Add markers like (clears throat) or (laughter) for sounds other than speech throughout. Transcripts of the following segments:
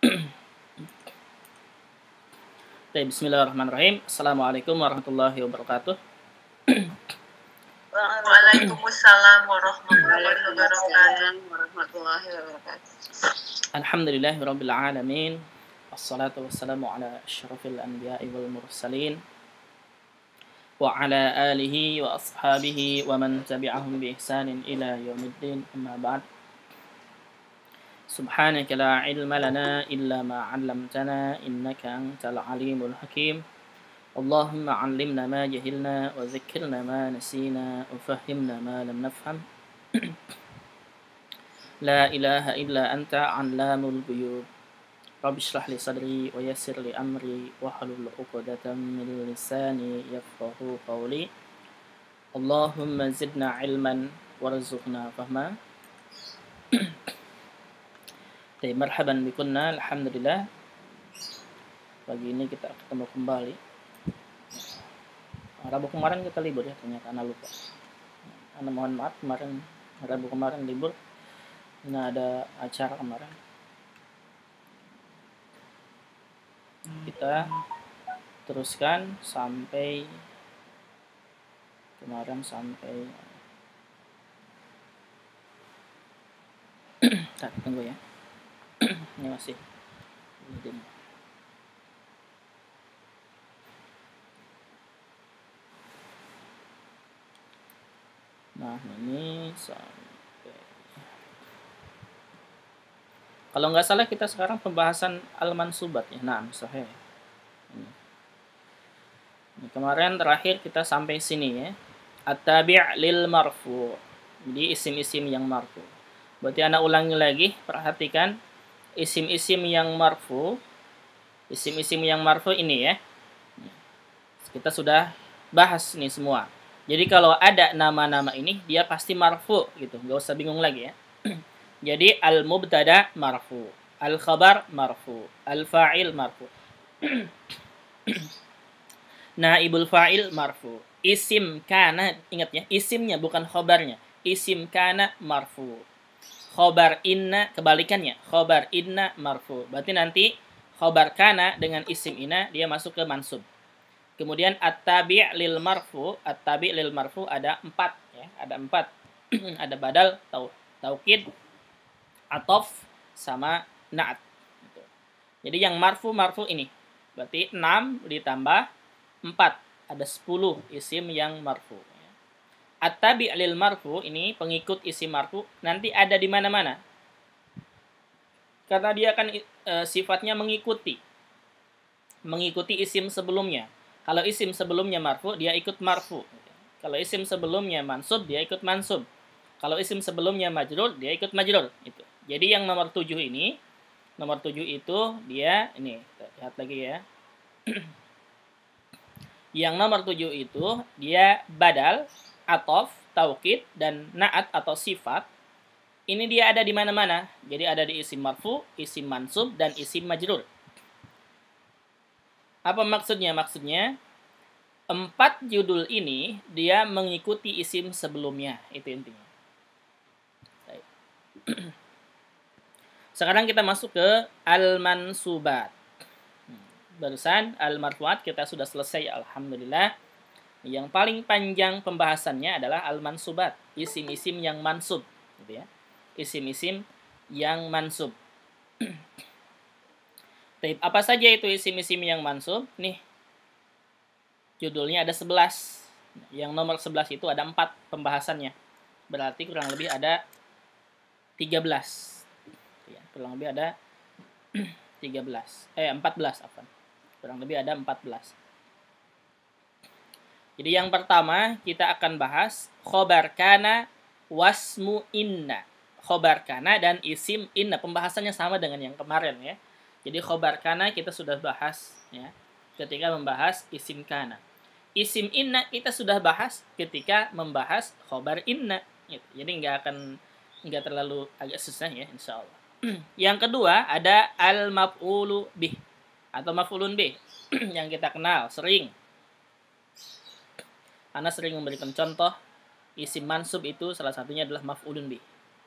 Baik, Bismillahirrahmanirrahim. Assalamualaikum warahmatullahi wabarakatuh. Waalaikumsalam warahmatullahi wabarakatuh. Alamin. Wassalatu wassalamu ala asyrafil anbiya'i wal mursalin wa ala alihi wa ashabihi wa man tabi'ahum bi ihsanin ila yaumiddin. Amma ba'd. سبحانك لا علم لنا إلا ما علمتنا إنك أنت العليم الحكيم. اللهم علمنا ما جهلنا وذكرنا ما نسينا وفهمنا ما لم نفهم. (clears throat) لا إله إلا أنت علام الغيوب. رب اشرح لي صدري ويسر لي أمري واحلل عقدة من لساني يفقه قولي. اللهم زدنا علما وارزقنا فهما. (clears throat) Oke, marhaban bikunna, alhamdulillah. Pagi ini kita ketemu kembali. Rabu kemarin kita libur ya, ternyata anak lupa. Anak mohon maaf kemarin Rabu kemarin libur. Ini ada acara kemarin. Kita teruskan sampai kemarin sampai (clears throat) tak tunggu ya ini masih. Ini nah ini sampai. Kalau nggak salah kita sekarang pembahasan al-mansubat ya. Nah sahih ini. ini kemarin terakhir kita sampai sini ya. At-tabi' lil marfu. Jadi isim-isim yang marfu. Berarti anak ulangi lagi perhatikan isim-isim yang marfu. Isim-isim yang marfu ini ya. Kita sudah bahas nih semua. Jadi kalau ada nama-nama ini dia pasti marfu gitu. Nggak usah bingung lagi ya. (clears throat) Jadi al mubtada marfu al khabar marfu al fa'il marfu (clears throat) naibul fa'il marfu. Isim kana ingat ya isimnya bukan khabarnya. Isim kana marfu khobar inna kebalikannya. Khobar inna marfu. Berarti nanti khobar kana dengan isim ina dia masuk ke mansub. Kemudian at-tabi' lil marfu. At-tabi' lil marfu ada empat ya. Ada empat. (clears throat) Ada badal tau taukid atof sama naat. Gitu. jadi yang marfu marfu ini. Berarti 6 ditambah 4 ada 10 isim yang marfu At-tabi' lil marfu ini pengikut isim marfu nanti ada di mana-mana. Karena dia akan e, sifatnya mengikuti. Mengikuti isim sebelumnya. Kalau isim sebelumnya marfu, dia ikut marfu. Kalau isim sebelumnya mansub, dia ikut mansub. Kalau isim sebelumnya majrur, dia ikut majrur. Itu. Jadi yang nomor tujuh ini, nomor tujuh itu dia, ini, lihat lagi ya. (clears throat) yang nomor tujuh itu, dia badal, atof, taukid, dan naat atau sifat, ini dia ada di mana-mana. Jadi ada di isim marfu, isim mansub, dan isim majrur. Apa maksudnya? Maksudnya, empat judul ini dia mengikuti isim sebelumnya. Itu intinya. (clears throat) Sekarang kita masuk ke al-mansubat. Hmm, barusan al-marfuat kita sudah selesai, Alhamdulillah. Yang paling panjang pembahasannya adalah al-mansubat, isim-isim yang mansub, gitu ya. Isim-isim yang mansub. (clears throat) Taib, apa saja itu isim-isim yang mansub? Nih. Judulnya ada 11. Yang nomor 11 itu ada 4 pembahasannya. Berarti kurang lebih ada 13. Ya, kurang lebih ada (clears throat) 13. Eh 14 apa? Kurang lebih ada 14. Jadi yang pertama kita akan bahas khobar kana wasmu inna. Khobar kana dan isim inna. Pembahasannya sama dengan yang kemarin ya. Jadi khobar kana kita sudah bahas ya ketika membahas isim kana. Isim inna kita sudah bahas ketika membahas khobar inna. Gitu. Jadi nggak akan nggak terlalu agak susah ya insya Allah. (clears throat) yang kedua ada al maf'ulu bih atau maf'ulun bih (clears throat) yang kita kenal sering anda sering memberikan contoh isim mansub itu salah satunya adalah maf'ulun bi.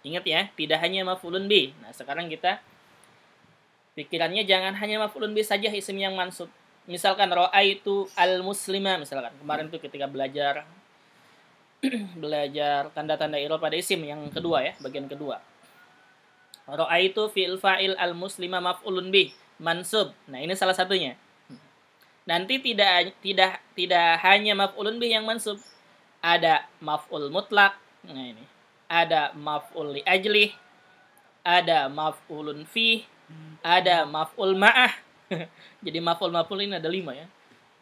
Ingat ya, tidak hanya maf'ulun bi. Nah, sekarang kita Pikirannya jangan hanya maf'ulun bih saja isim yang mansub. Misalkan itu al-muslima misalkan. Kemarin tuh ketika belajar (clears throat) belajar tanda-tanda irob pada isim yang kedua ya, bagian kedua. itu fi'il fa'il al-muslima maf'ulun bih mansub. Nah, ini salah satunya. Nanti tidak tidak tidak hanya maf'ulun bih yang mansub. Ada maf'ul mutlak. Nah, ini. Ada maf'ul li ajlih. Ada maf'ulun fi. Ada maf'ul ma'ah. (laughs) Jadi maf'ul maf'ul ini ada lima ya.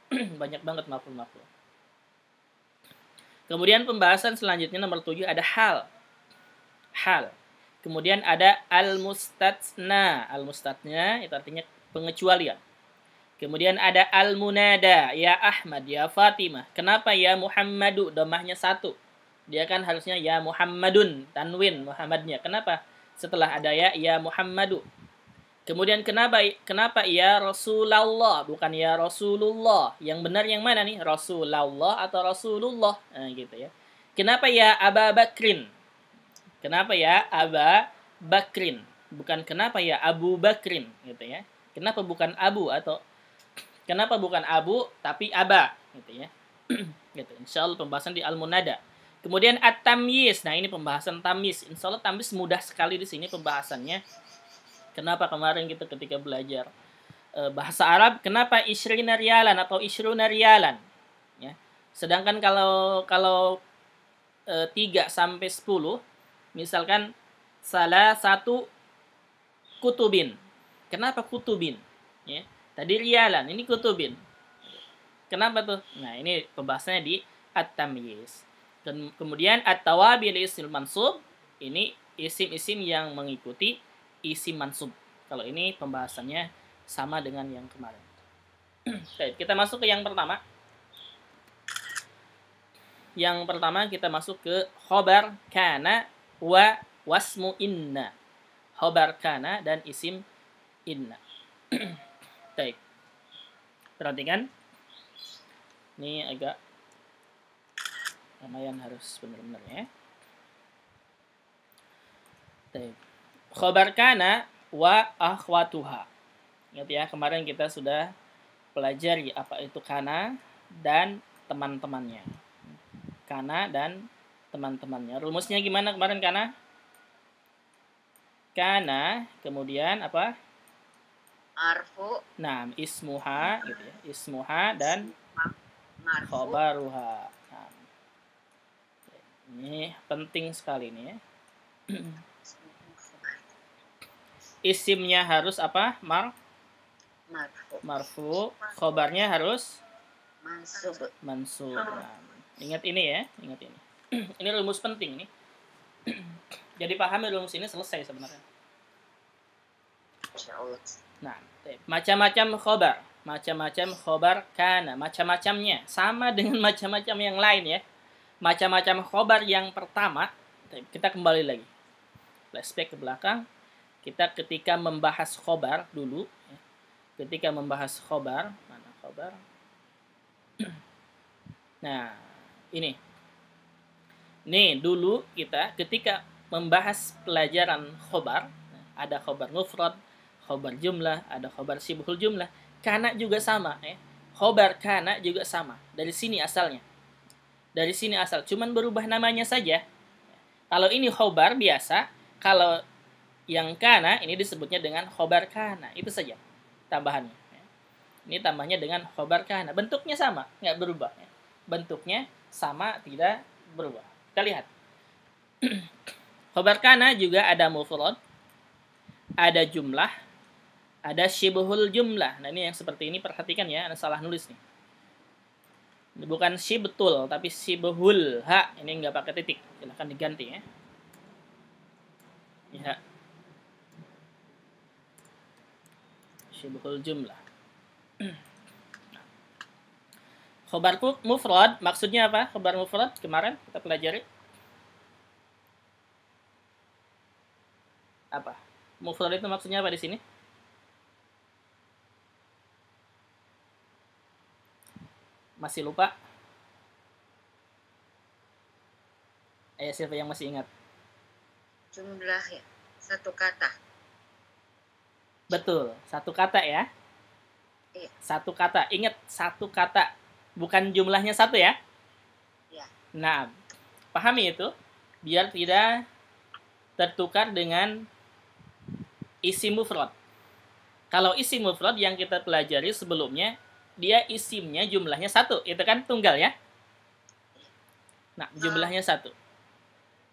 (clears throat) Banyak banget maf'ul maf'ul. Kemudian pembahasan selanjutnya nomor tujuh ada hal. Hal. Kemudian ada al-mustatsna. Al-mustatsna itu artinya pengecualian. Kemudian ada al-munada, ya Ahmad, ya Fatimah. Kenapa ya Muhammadu domahnya satu? Dia kan harusnya ya Muhammadun, tanwin Muhammadnya. Kenapa? Setelah ada ya ya Muhammadu. Kemudian kenapa kenapa ya Rasulullah bukan ya Rasulullah? Yang benar yang mana nih? Rasulullah atau Rasulullah? Nah, gitu ya. Kenapa ya Aba Bakrin? Kenapa ya Aba Bakrin? Bukan kenapa ya Abu Bakrin gitu ya. Kenapa bukan Abu atau Kenapa bukan abu tapi aba gitu ya. (clears throat) gitu. Insyaallah pembahasan di Al-Munada. Kemudian at-tamyiz. Nah, ini pembahasan tamyiz. Insyaallah tamyiz mudah sekali di sini pembahasannya. Kenapa kemarin kita ketika belajar e, bahasa Arab, kenapa isrina rialan atau isruna rialan? Ya. Sedangkan kalau kalau e, 3 sampai 10 misalkan salah satu kutubin. Kenapa kutubin? Ya Tadi rialan, ini kutubin. Kenapa tuh? Nah, ini pembahasannya di at-tamyiz. Kemudian at-tawabil isim mansub, ini isim-isim yang mengikuti isim mansub. Kalau ini pembahasannya sama dengan yang kemarin. (clears throat) Baik, kita masuk ke yang pertama. Yang pertama kita masuk ke khobar kana wa wasmu inna. Khobar kana dan isim inna. (clears throat) Baik. Perhatikan. Ini agak lumayan harus benar-benar ya. Baik. Khobar kana wa akhwatuha. Ingat ya, kemarin kita sudah pelajari apa itu kana dan teman-temannya. Kana dan teman-temannya. Rumusnya gimana kemarin kana? Kana, kemudian apa? Marfu. Nah ismuha gitu ya. Ismuha dan khobaruha nah, ini penting sekali ini ya. (clears throat) Isimnya harus apa? Mar? Marfu. Marfu. Khobarnya harus mansub. mansub. Nah, ingat ini ya ingat ini. (clears throat) Ini rumus penting nih. (clears throat) Jadi pahami rumus ini selesai sebenarnya Nah, macam-macam khobar, macam-macam khobar kana, macam-macamnya sama dengan (laughs) macam-macam yang lain ya. Macam-macam khobar yang pertama, kita kembali lagi. Flashback ke belakang. Kita ketika membahas khobar dulu, ya. ketika membahas khobar, mana khobar? (clears throat) Nah, ini. Nih, dulu kita ketika membahas pelajaran khobar, ada khobar mufrad, khobar jumlah, ada khobar sibhul jumlah. Kana juga sama ya. Khobar kana juga sama. Dari sini asalnya. Dari sini asal. Cuman berubah namanya saja. Kalau ini khobar biasa, kalau yang kana ini disebutnya dengan khobar kana. Itu saja tambahannya. Ya. Ini tambahnya dengan khobar kana. Bentuknya sama, nggak berubah. Ya. Bentuknya sama, tidak berubah. Kita lihat. (clears throat) khobar kana juga ada mufrad, ada jumlah, ada syibhul jumlah. Nah, ini yang seperti ini perhatikan ya, ada salah nulis nih. Bukan betul, tapi syibhul. Ha, ini enggak pakai titik. Silahkan diganti ya. Ya. Syibhul jumlah. (clears throat) Khobar mufrad maksudnya apa? Khobar mufrad kemarin kita pelajari. Apa? Mufrad itu maksudnya apa di sini? Masih lupa? Ayo siapa yang masih ingat? Jumlah ya, satu kata. Betul, satu kata ya. Iya. Satu kata. Ingat, satu kata. Bukan jumlahnya satu ya. Iya. Nah, pahami itu. Biar tidak tertukar dengan isim mufrad. Kalau isim mufrad yang kita pelajari sebelumnya, dia isimnya jumlahnya satu. Itu kan tunggal ya. Nah, jumlahnya satu.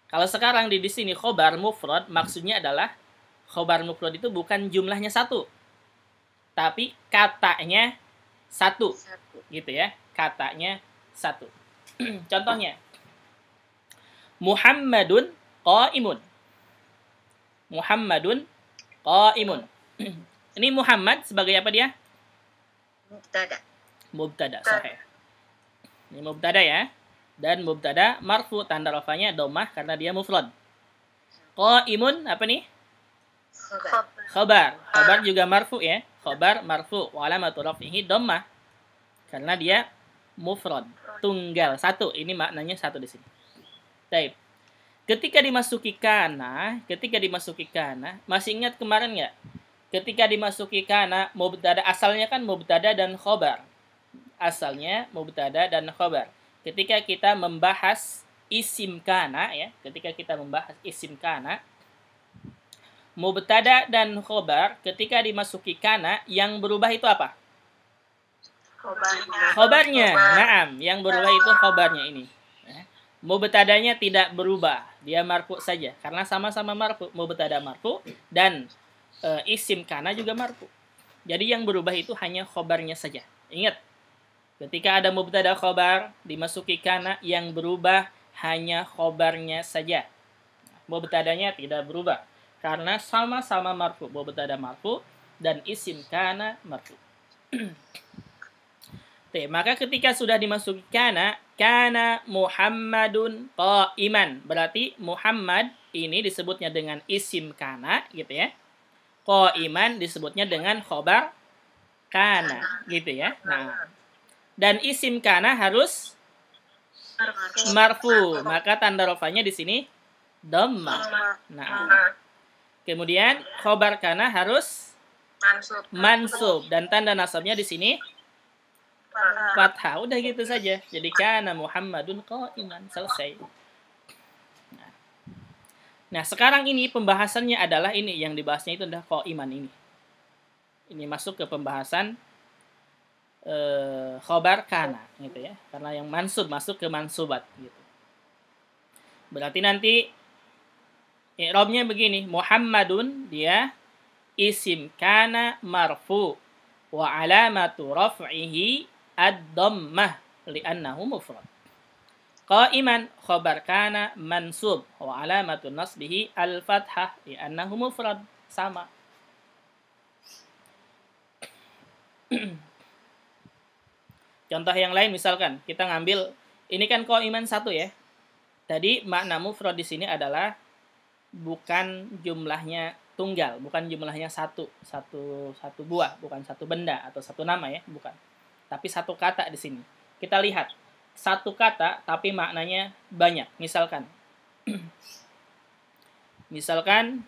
Kalau sekarang di di sini khobar mufrad maksudnya adalah khobar mufrad itu bukan jumlahnya satu, tapi katanya satu, Satu. gitu ya. Katanya satu. (clears throat) Contohnya, Muhammadun qaimun. Muhammadun qaimun. (clears throat) Ini Muhammad sebagai apa dia? Mubtada. Mubtada sahih. Ini mubtada ya. Dan mubtada marfu tanda rafanya domah karena dia mufrad. Qaimun apa nih? Khabar. Khabar juga marfu ya. Khabar marfu wa alamatu raf'ihi dhammah. Karena dia mufrad, tunggal satu. Ini maknanya satu di sini. Baik. Ketika dimasuki kana, ketika dimasuki kana, masih ingat kemarin nggak? Ketika dimasuki kana, mubtada asalnya kan mubtada dan khobar. Asalnya mubtada dan khobar. Ketika kita membahas isim kana ya, ketika kita membahas isim kana, mubtada dan khobar ketika dimasuki kana yang berubah itu apa? Khobarnya. Naam, yang berubah itu khobarnya ini. Ya. Mubtadanya tidak berubah, dia marfu saja karena sama-sama marfu, mubtada marfu dan e, isim kana juga marfu. Jadi yang berubah itu hanya khobarnya saja. Ingat, ketika ada mubtada khobar dimasuki kana yang berubah hanya khobarnya saja. Mubtadanya tidak berubah karena sama-sama marfu, mubtada marfu dan isim kana marfu. (clears throat) Oke, maka ketika sudah dimasuki kana, kana Muhammadun qaiman. Berarti Muhammad ini disebutnya dengan isim kana gitu ya. Qaiman disebutnya dengan khobar kana gitu ya. Nah, dan isim kana harus marfu. Maka tanda rofanya di sini dhammah. Nah, kemudian khobar kana harus mansub dan tanda nasabnya di sini fathah. Udah gitu saja. Jadi kana Muhammadun qaiman. Selesai. Nah. Sekarang ini pembahasannya adalah ini yang dibahasnya itu adalah qaiman ini. Ini masuk ke pembahasan eh, khobar kana gitu ya. Karena yang mansub masuk ke mansubat gitu. Berarti nanti i'rabnya begini, Muhammadun dia isim kana marfu wa alamatu raf'ihi ad-dhammah li'annahu mufrad. Qa'iman khabar kana mansub wa alamatu nasbihi al-fathah li'annahu mufrad. Sama. (clears throat) Contoh yang lain misalkan kita ngambil ini kan qa'iman satu ya. Tadi makna mufrad di sini adalah bukan jumlahnya tunggal, bukan jumlahnya satu, satu satu buah, bukan satu benda atau satu nama ya, bukan. Tapi satu kata di sini. Kita lihat satu kata tapi maknanya banyak. Misalkan (clears throat) misalkan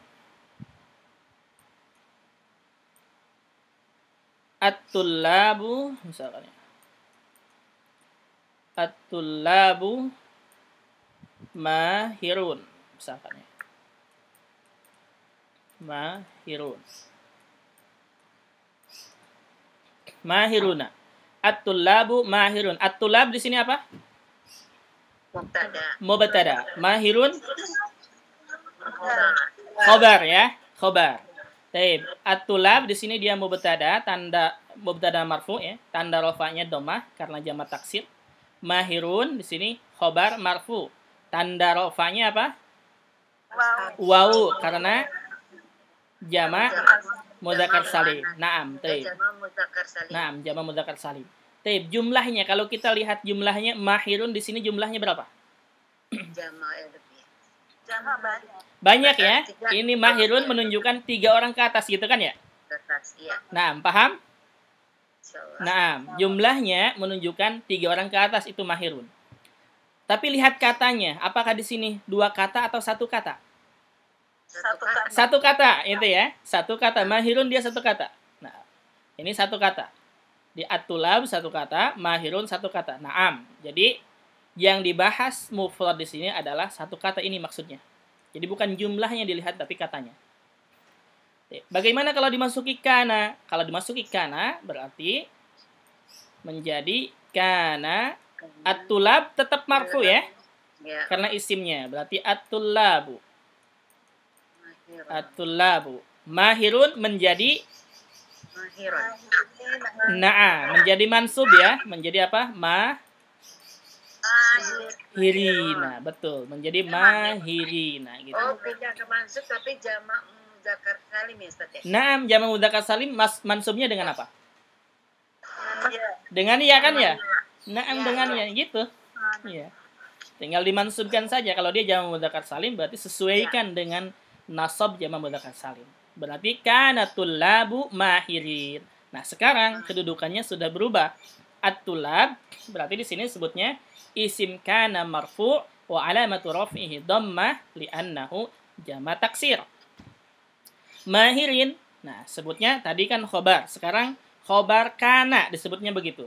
at-tullabu misalkan ya. At-tullabu mahirun misalkan ya mahirun. Mahiruna. At-tullabu mahirun. At-tullab di sini apa? Mubtada. Mubtada. Mahirun Khobar. ya. Khobar. Taib. At-tullab di sini dia mubtada, tanda mubtada marfu ya. Tanda rofanya domah karena jamak taksir. Mahirun di sini khobar marfu. Tanda rofanya apa? Wawu karena jama mudzakkar salim. Naam, taib. Jama muzakkar salim. Naam, jama mudzakkar salim. Taib, jumlahnya kalau kita lihat jumlahnya mahirun di sini jumlahnya berapa? (clears throat) Jama lebih. Banyak ya. Ini mahirun menunjukkan tiga orang ke atas gitu kan ya? Iya. Naam, paham? Naam, jumlahnya menunjukkan tiga orang ke atas itu mahirun. Tapi lihat katanya, apakah di sini dua kata atau satu kata? Satu kata. Satu kata itu ya. Satu kata. Mahirun dia satu kata. Nah, ini satu kata. Di atulab satu kata, mahirun satu kata. Naam. Jadi yang dibahas mufrad di sini adalah satu kata ini maksudnya. Jadi bukan jumlahnya dilihat tapi katanya. Bagaimana kalau dimasuki kana? Kalau dimasuki kana berarti menjadi kana atulab tetap marfu ya Ya. karena isimnya berarti atulabu Atulabu mahirun menjadi Mahirun. naa menjadi mansub ya menjadi apa mahirina betul menjadi mahirina gitu Oh, pindah ke mansub tapi jamak muzakkar salim ya, Ustaz ya? Naam jamak mudzakkar salim mas mansubnya dengan apa? Iya. Dengan iya kan ya? Naam Ya. dengan ya gitu. Iya. Tinggal dimansubkan saja kalau dia jamak mudzakkar salim berarti sesuaikan dengan nasab jamak mudzakkar salim. Berarti kana tullabu mahirin. Nah, sekarang kedudukannya sudah berubah. At-tulab berarti di sini sebutnya isim kana marfu wa alamatu raf'ihi dhammah li'annahu jama taksir. Mahirin. Nah, sebutnya tadi kan khobar. Sekarang khobar kana disebutnya begitu.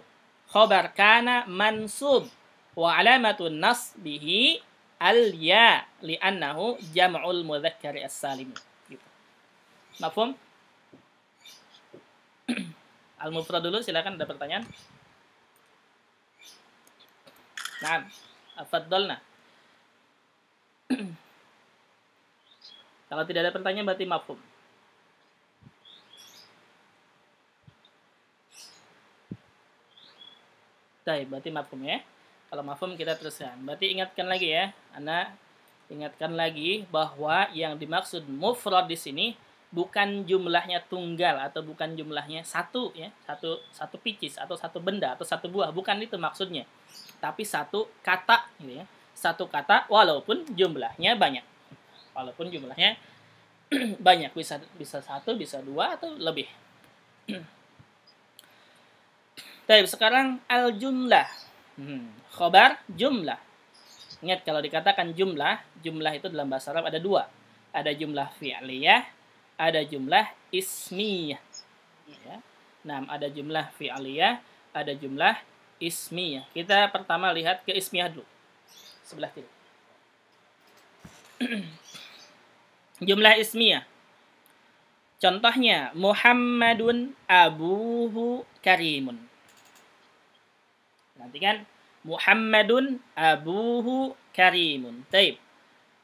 Khobar kana mansub wa alamatun nasbihi al ya li'annahu jam'ul mudzakkari as-salim. Gitu. Mafhum? (clears throat) al mufrad dulu silakan ada pertanyaan. Nah, afadhalna. (clears throat) Kalau tidak ada pertanyaan berarti mafhum. Baik, berarti mafhum ya. Kalau mafhum kita teruskan. Berarti ingatkan lagi ya, Anda ingatkan lagi bahwa yang dimaksud mufrad di sini bukan jumlahnya tunggal atau bukan jumlahnya satu ya, satu satu picis atau satu benda atau satu buah, bukan itu maksudnya. Tapi satu kata gitu ya. Satu kata walaupun jumlahnya banyak. Walaupun jumlahnya (clears throat) banyak bisa bisa satu, bisa dua atau lebih. (clears throat) Baik, sekarang al jumlah. Hmm, khobar jumlah. Ingat kalau dikatakan jumlah, jumlah itu dalam bahasa Arab ada dua. Ada jumlah fi'liyah, ada jumlah ismiyah. Ya. Nah, ada jumlah fi'liyah, ada jumlah ismiyah. Kita pertama lihat ke ismiyah dulu. Sebelah kiri. (clears throat) jumlah ismiyah. Contohnya Muhammadun abuhu karimun. Nanti kan Muhammadun abuhu karimun. Taib.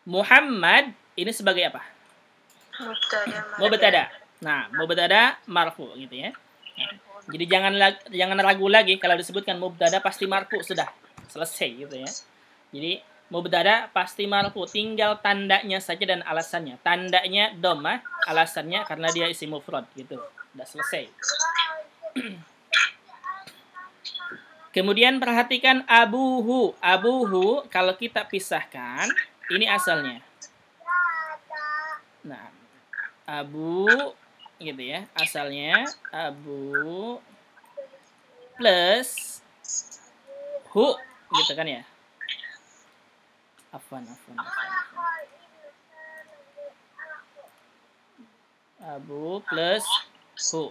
Muhammad ini sebagai apa? Mubtada. Nah, mubtada marfu gitu ya. Nah, Jadi jangan jangan ragu lagi kalau disebutkan mubtada pasti marfu sudah selesai gitu ya. Jadi mubtada pasti marfu, tinggal tandanya saja dan alasannya. Tandanya doma, alasannya karena dia isi mufrad gitu. Udah selesai. (clears throat) Kemudian perhatikan abuhu. Abuhu kalau kita pisahkan, ini asalnya. Nah, abu gitu ya. Asalnya abu plus hu gitu kan ya. Afwan, afwan. Abu plus hu.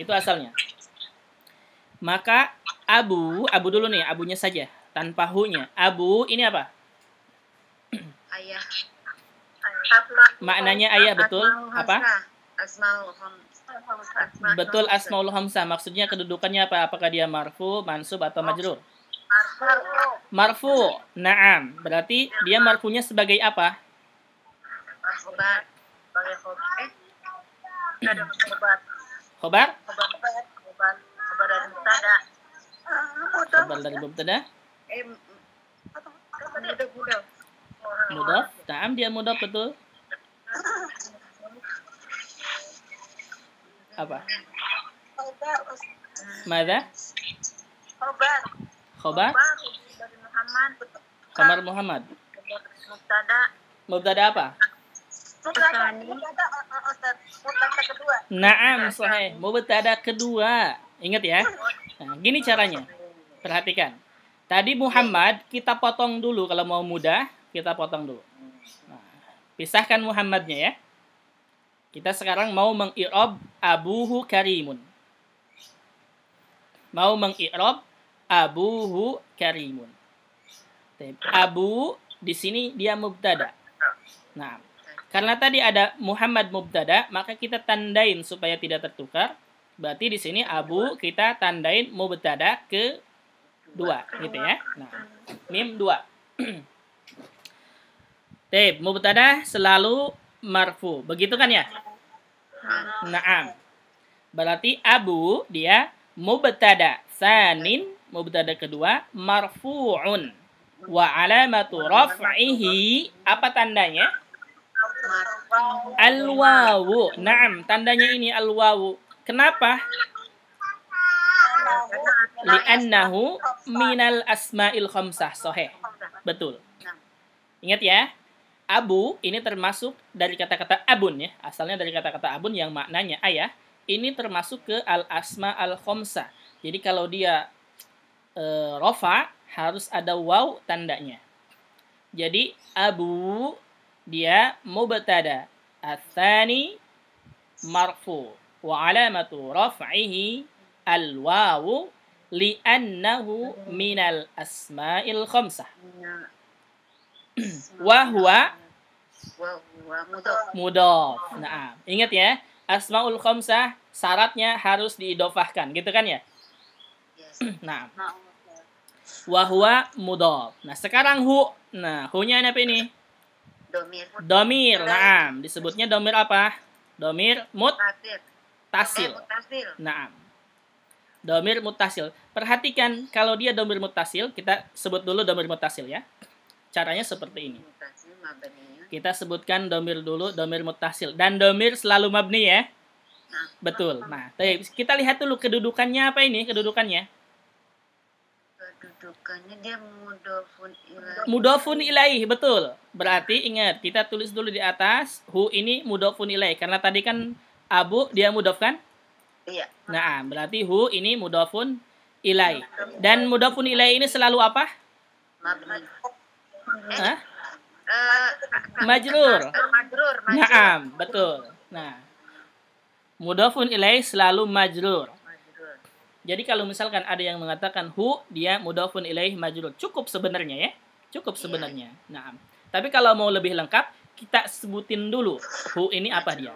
Itu asalnya. Maka abu, abu dulu nih, abunya saja tanpa hu-nya. Abu ini apa? Ayah. Maknanya ayah betul? Apa? Betul asmaul hamzah. Maksudnya kedudukannya apa? Apakah dia marfu, mansub atau majrur? Marfu. Naam. Berarti dia marfunya sebagai apa? Khobar. Khobar. Eh? Ada khobar. Khobar? Khobar dari mubtada. Eh, mudah mudah. Mudaf. Naam dia mudaf betul. Apa? Mada? Khobar. Khobar? dari Muhammad. Kamar Muhammad. Mubtada apa? Kedua. Naam, sahih. Mubtada kedua. Ingat ya. Nah, gini caranya. Perhatikan. Tadi Muhammad kita potong dulu kalau mau mudah, kita potong dulu. Nah, Pisahkan Muhammadnya ya. Kita sekarang mau mengi'rab abuhu karimun. Mau mengi'rab abuhu karimun. Abu di sini dia mubtada. Nah, karena tadi ada Muhammad mubtada, maka kita tandain supaya tidak tertukar. Berarti di sini abu kita tandain mubtada ke dua, gitu ya. Nah, mim dua. (clears throat) Tep, mubtada selalu marfu. Begitu kan ya? Naam. Berarti abu dia mubtada sanin mubtada kedua marfu'un wa alamatu raf'ihi apa tandanya? Al-wawu. Naam, tandanya ini al-wawu. Kenapa? Li'annahu minal asma'il khamsah. Soheh. Betul. Ingat ya. Abu ini termasuk dari kata-kata abun ya. Asalnya dari kata-kata abun yang maknanya ayah. Ini termasuk ke al-asma al-khamsah. Jadi kalau dia e, rofa harus ada waw tandanya. Jadi abu dia mubtada. Athani marfu wa alamatu raf'ihi al-wawu li'annahu minal asma'il khamsah. wa huwa mudhaf. Nah, ingat ya, asmaul khamsah syaratnya harus diidofahkan, gitu kan ya? (clears throat) nah. Wa huwa mudhaf. Nah, sekarang hu. Nah, hu-nya apa ini? Domir. Domir. Nah, disebutnya domir apa? Domir mut tasil. Nah, domir mutasil. Perhatikan kalau dia domir mutasil, kita sebut dulu domir mutasil ya. Caranya seperti ini. Kita sebutkan domir dulu, domir mutasil. Dan domir selalu mabni ya. Betul. Nah, kita lihat dulu kedudukannya apa ini? Kedudukannya. Kedudukannya dia mudofun ilaih. Mudofun ilaih, betul. Berarti ingat, kita tulis dulu di atas hu ini mudofun ilaih karena tadi kan abu dia mudof kan? Iya. Nah, berarti hu ini mudofun ilaih. Dan mudofun ilaih ini selalu apa? Mabni. Hah? Eh, Majrur. Majrur. Naam, betul. Nah, mudofun ilaih selalu majrur. Majrur. Jadi kalau misalkan ada yang mengatakan hu, dia mudofun ilaih majrur. Cukup sebenarnya ya. Cukup sebenarnya. Nah, tapi kalau mau lebih lengkap, kita sebutin dulu hu ini apa dia.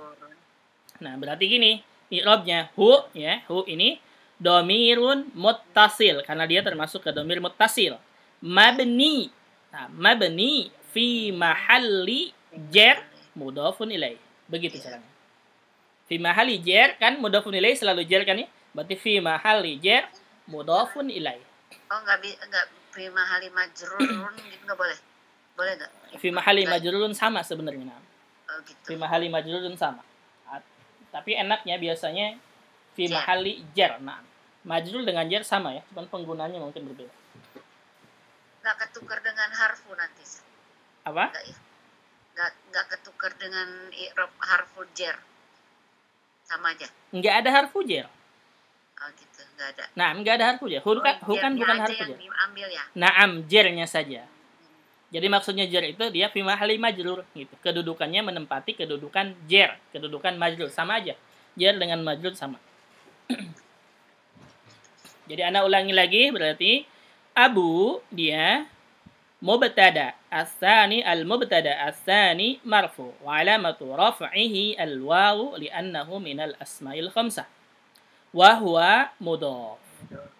Nah, berarti gini, i'rabnya hu ya, hu ini domirun muttasil karena dia termasuk ke domir muttasil. Mabni. Nah, mabni fi mahalli jar mudofun ilaih. Begitu caranya. Fi mahalli jar kan mudofun ilaih selalu jar kan ya? Berarti fi mahalli jar mudofun ilaih. Oh, enggak bi enggak fi mahali majrurun gitu enggak boleh. Boleh enggak? Fi mahalli majrurun sama sebenarnya. Nah. Oh, gitu. Fi mahalli majrurun sama. Tapi enaknya biasanya fi Jar. mahalli jar. Nah, majrur dengan jar sama ya, cuman penggunaannya mungkin berbeda. Enggak ketukar dengan harfu nanti. Apa? Enggak ya? Enggak enggak ketukar dengan i'rab harfu jar. Sama aja. Enggak ada harfu jar. Oh, gitu. Enggak ada. Nah, enggak ada harfu jar. Hu kan, hu kan bukan harfu yang jar. diambil ya. Naam, jarnya saja. Jadi maksudnya jar itu dia fi mahalli majrur gitu. Kedudukannya menempati kedudukan jar, kedudukan majrur sama aja. Jar dengan majrur sama. (clears throat) Jadi anak ulangi lagi berarti Abu dia mubtada asani al mubtada asani marfu wa alamatu raf'ihi al wawu li'annahu min al asma'il khamsah wa huwa mudhaf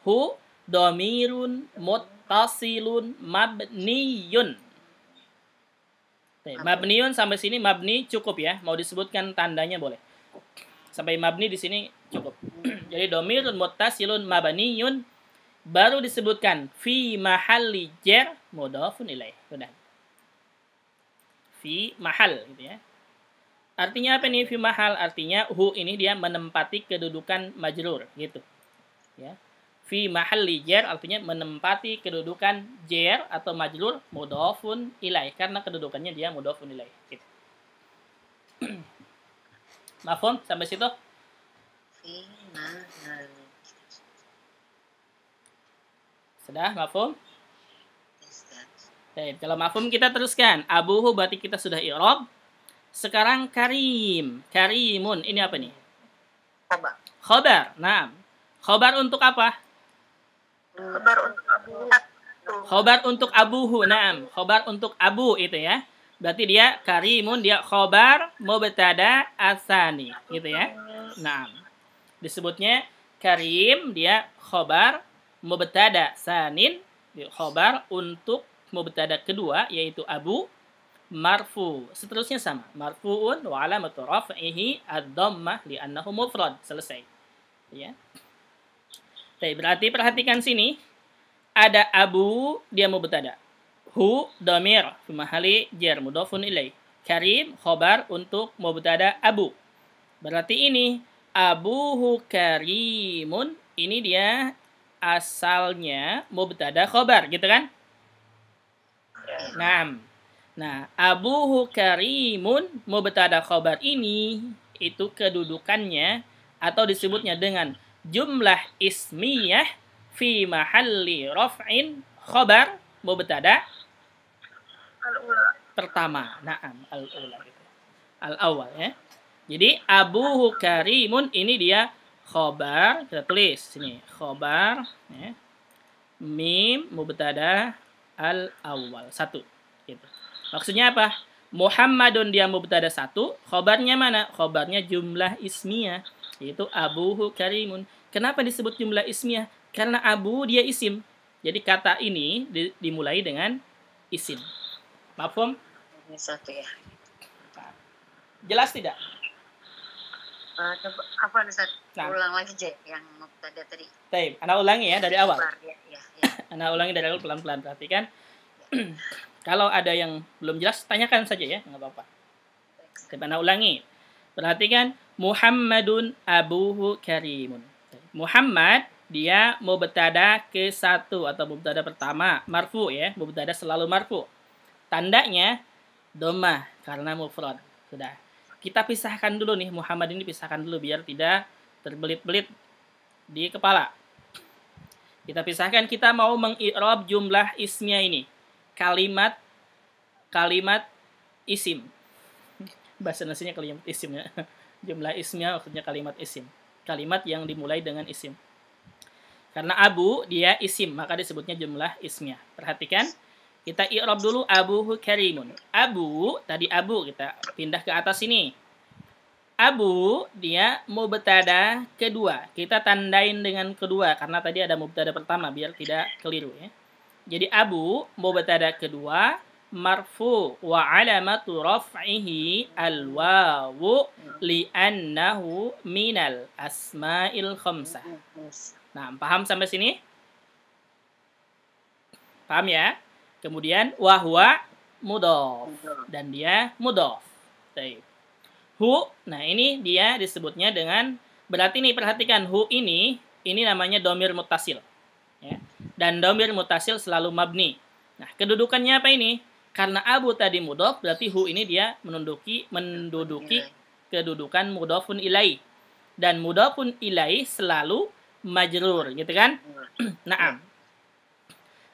hu domirun muttasilun mabniyun Oke, mabniyun sampai sini mabni cukup ya. Mau disebutkan tandanya boleh. Sampai mabni di sini cukup. (clears throat) Jadi domirun muttasilun mabniyun baru disebutkan fi mahalli jar mudhafun ilaih. Sudah. Fi mahal gitu ya. Artinya apa nih fi mahal artinya hu ini dia menempati kedudukan majrur gitu. Ya fi mahalli jar artinya menempati kedudukan jar atau majrur mudhafun ilaih karena kedudukannya dia mudhafun ilaih gitu. (clears throat) Mafhum sampai situ? Sudah mafhum? Ustaz. Baik, kalau mafhum kita teruskan. Abuhu berarti kita sudah i'rab. Sekarang karim. Karimun. Ini apa nih? Khobar. Khobar. Nah. Khobar untuk apa? Khobar untuk Abu. Khobar untuk abuhu. Naam. Khobar untuk abu itu ya. Berarti dia karimun dia khobar mubtada asani gitu ya. Nah, disebutnya karim dia khobar mubtada sanin khobar untuk mubtada kedua yaitu abu marfu. Seterusnya sama. Marfuun wa alamatu raf'ihi ad-dhammah li'annahu mufrad. Selesai. Ya. Baik, berarti perhatikan sini. Ada abu dia mubtada hu domir fi mahali jar mudofun ilai. Karim khobar untuk mubtada abu. Berarti ini abuhu karimun ini dia asalnya mubtada khobar gitu kan? Nah nah abuhu karimun mubtada khobar ini itu kedudukannya atau disebutnya dengan jumlah ismiyah fi mahalli raf'in khobar mubtada pertama. Naam, al-ula gitu. Al-awal ya. Jadi abuhu karimun ini dia khobar, kita tulis sini. Khobar ya. Mim mubtada al-awwal. Satu. Gitu. Maksudnya apa? Muhammadun dia mubtada satu, khobarnya mana? Khobarnya jumlah ismiyah, yaitu abuhu karimun. Kenapa disebut jumlah ismiyah? Karena abu dia isim. Jadi kata ini dimulai dengan isim. Mafhum? Ini satu ya. Jelas tidak? Uh, apa nih Nah. Ulang lagi J yang mubtada tadi. Baik, anak ulangi ya dari awal. Ya, ya, ya. (coughs) Ulangi dari awal pelan-pelan perhatikan. (coughs) Kalau ada yang belum jelas tanyakan saja ya, nggak apa-apa. Tapi anak ulangi. Perhatikan Muhammadun abuhu karimun. Muhammad dia mubtada ke satu atau mubtada pertama marfu ya. Mubtada selalu marfu. Tandanya domah karena mufrad. Sudah. Kita pisahkan dulu nih Muhammad ini pisahkan dulu biar tidak terbelit-belit di kepala. Kita pisahkan kita mau mengi'rab jumlah ismnya ini. Kalimat kalimat isim. Bahasa nasinya kalimat isim ya jumlah ismnya maksudnya kalimat isim kalimat yang dimulai dengan isim karena abu dia isim, maka disebutnya jumlah ismnya. Perhatikan, kita i'rab dulu abuhu karimun. Abu, tadi abu kita pindah ke atas sini. Abu dia mubtada kedua. Kita tandain dengan kedua karena tadi ada mubtada pertama biar tidak keliru ya. Jadi abu mubtada kedua marfu wa alamatu raf'ihi al-wawu li'annahu minal asma'il khamsah. Nah, paham sampai sini? Paham ya? Kemudian wahwa mudof dan dia mudof. Baik. Hu, nah ini dia disebutnya dengan berarti nih perhatikan hu ini ini namanya domir mutasil. Ya. Dan domir mutasil selalu mabni. Nah, kedudukannya apa ini? Karena abu tadi mudof, berarti hu ini dia menduduki menduduki kedudukan mudofun ilai. Dan mudofun ilai selalu majrur gitu kan? (clears throat) Naam.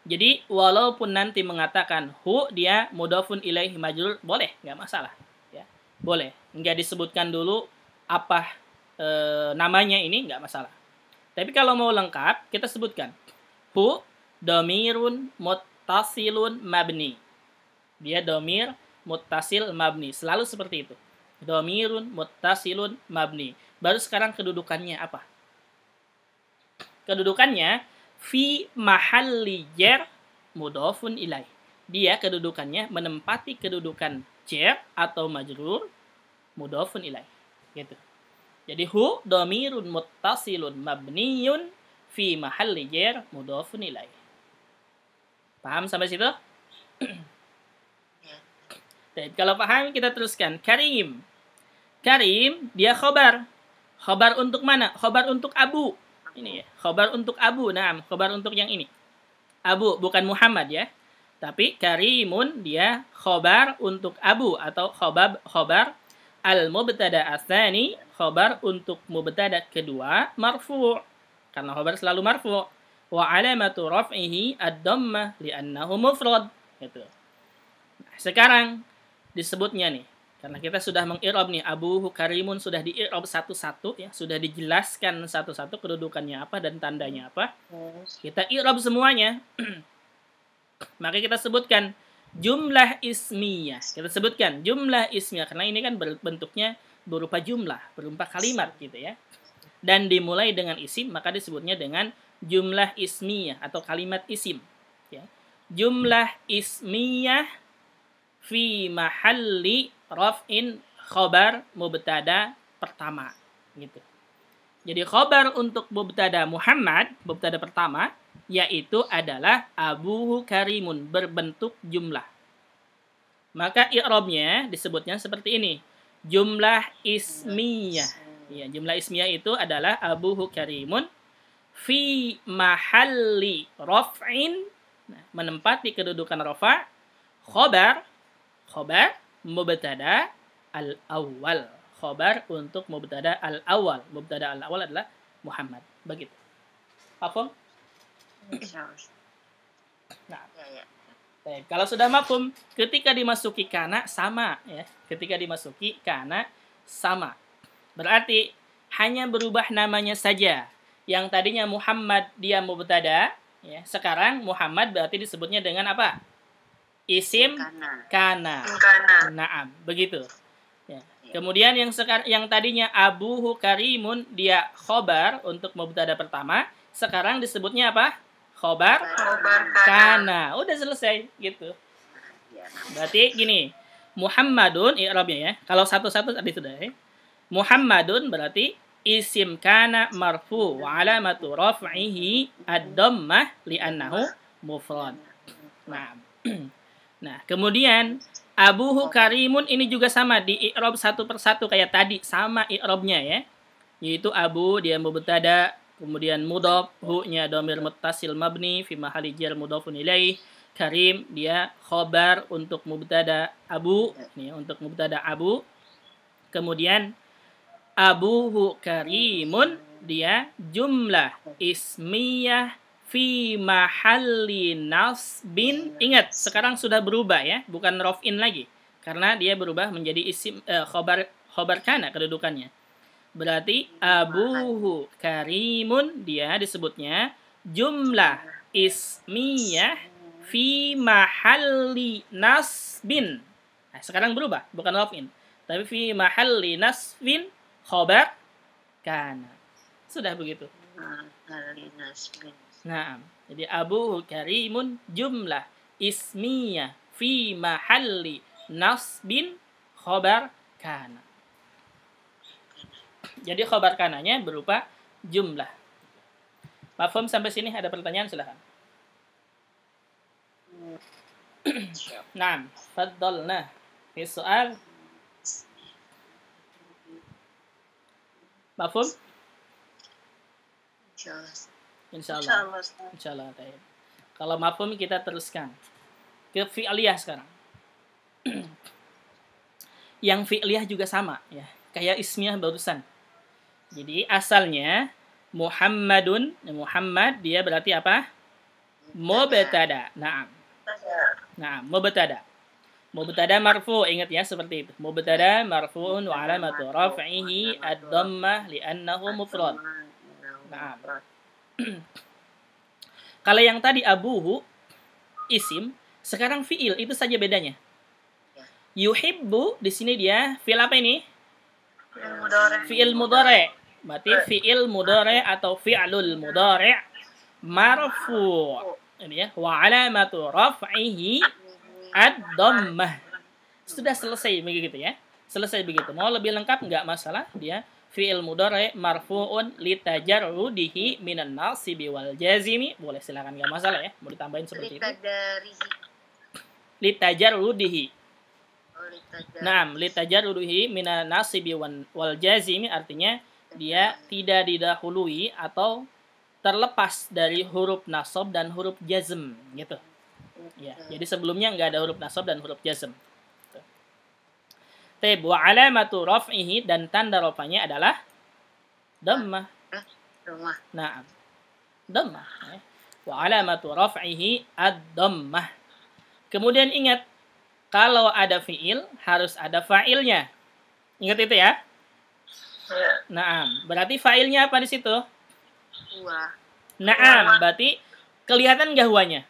Jadi walaupun nanti mengatakan hu dia mudofun ilaihi majrur boleh nggak masalah ya. Boleh. Nggak disebutkan dulu apa e, namanya ini nggak masalah. Tapi kalau mau lengkap kita sebutkan. Hu domirun muttasilun mabni dia domir muttasil mabni selalu seperti itu domirun muttasilun mabni baru sekarang kedudukannya apa kedudukannya fi mahalli jar mudofun ilai. Dia kedudukannya menempati kedudukan jar atau majrur mudofun ilai. Gitu. Jadi hu domirun muttasilun mabniyun fi mahalli jar mudofun ilai. Paham sampai situ? (clears throat) Baik, kalau paham kita teruskan. Karim. Karim dia khobar. Khobar untuk mana? Khobar untuk Abu ini ya. Khobar untuk Abu. Nah, khobar untuk yang ini. Abu, bukan Muhammad ya. Tapi Karimun dia khobar untuk Abu atau khobar khobar al-mubtada asani khobar untuk mubtada kedua marfu karena khobar selalu marfu wa alamatu raf'ihi ad-dhammah li'annahu mufrad gitu. Nah, sekarang disebutnya nih Karena kita sudah mengirob nih, Abu Karimun sudah diirob satu-satu ya, sudah dijelaskan satu-satu kedudukannya apa dan tandanya apa. Kita irob semuanya. (clears throat) Maka kita sebutkan jumlah ismiyah. Kita sebutkan jumlah ismiyah karena ini kan bentuknya berupa jumlah, berupa kalimat gitu ya. Dan dimulai dengan isim, maka disebutnya dengan jumlah ismiyah atau kalimat isim. Ya. Jumlah ismiyah fi mahalli raf'in khobar mubtada pertama gitu. Jadi khobar untuk mubtada Muhammad, mubtada pertama, yaitu adalah Abu Karimun berbentuk jumlah. Maka i'rabnya disebutnya seperti ini. Jumlah ismiyah. Ya, jumlah ismiyah itu adalah Abu Karimun fi mahalli raf'in nah, menempati kedudukan rafa khobar khobar mubtada al-awwal. Khobar untuk mubtada al-awwal. Mubtada al-awwal adalah Muhammad. Begitu. Apa? Nah. Ya, ya. Baik, kalau sudah mafhum, ketika dimasuki kana sama ya. Ketika dimasuki kana sama. Berarti hanya berubah namanya saja. Yang tadinya Muhammad dia mubtada, ya. Sekarang Muhammad berarti disebutnya dengan apa? Isim kana. Kana. Naam, begitu. Ya. ya. Kemudian yang sekar yang tadinya Abu Karimun dia khobar untuk mubtada pertama, sekarang disebutnya apa? Khobar, khobar kana. Udah selesai gitu. Ya, Berarti gini, Muhammadun i'rabnya ya. Kalau satu-satu tadi sudah ya. Muhammadun berarti isim kana marfu wa alamatu raf'ihi ad-dhammah li'annahu mufrad. Nah, (clears throat) Nah, kemudian Abu Karimun ini juga sama di i'rab satu persatu kayak tadi, sama i'rabnya ya. Yaitu Abu dia mubtada, kemudian mudhaf, hu-nya dhamir muttasil mabni fi mahalli jar mudhafun ilaih. Karim dia khobar untuk mubtada Abu, ini untuk mubtada Abu. Kemudian Abu Karimun dia jumlah ismiyah fi mahalli nasbin ingat sekarang sudah berubah ya bukan rofin lagi. Karena dia berubah menjadi isim eh, khobar khobar kana kedudukannya. Berarti abuhu karimun dia disebutnya jumlah ismiyah fi mahalli nasbin nah, sekarang berubah bukan rofin. Tapi fi mahalli nasbin khobar kana. Sudah begitu Nah, jadi Abu Karimun jumlah ismiyah fi mahalli nasbin khobar kana. Jadi khobar kananya berupa jumlah. Mafhum sampai sini ada pertanyaan silahkan. nah, faddalna. Ini soal. Mafhum? Insyaallah. Insya Allah. Insya Allah. Kalau mafhum kita teruskan ke fi'liyah sekarang. (clears throat) yang fi'liyah juga sama ya, kayak ismiyah barusan. Jadi asalnya Muhammadun, Muhammad dia berarti apa? Mubtada. Naam. Naam, mubtada. Mubtada marfu, ingat ya seperti itu. Mubtada marfu'un wa alamatu raf'ihi ad-dhammah li'annahu mufrad. Naam. (clears throat) Kalau yang tadi abuhu isim, sekarang fiil itu saja bedanya. Ya. Yuhibbu di sini dia fiil apa ini? Fiil mudore. Berarti eh. fiil mudore atau fi'lul mudore marfu. Ini ya, wa alamatu raf'ihi ad-dhammah. Sudah selesai begitu ya. Selesai begitu. Mau lebih lengkap nggak masalah dia fi'il mudhari marfu'un litajarrudihi minan nasibi wal jazimi. Boleh silakan nggak masalah ya. Mau ditambahin seperti itu litajarrudihi oh, Naam, litajarrudihi minan nasibi wal jazimi. Artinya dia tidak didahului atau terlepas dari huruf nasab dan huruf jazm gitu. Ya, jadi sebelumnya nggak ada huruf nasab dan huruf jazm. Taib wa alamatu raf'ihi dan tanda rafanya adalah dhammah. Dhammah. Nah. Dhammah. Ya. Wa alamatu raf'ihi ad-dhammah. Kemudian ingat Kalau ada fiil, harus ada fa'ilnya. Ingat itu ya? Ya. Naam. Berarti fa'ilnya apa di situ? Huwa. Naam. Berarti kelihatan nggak huanya?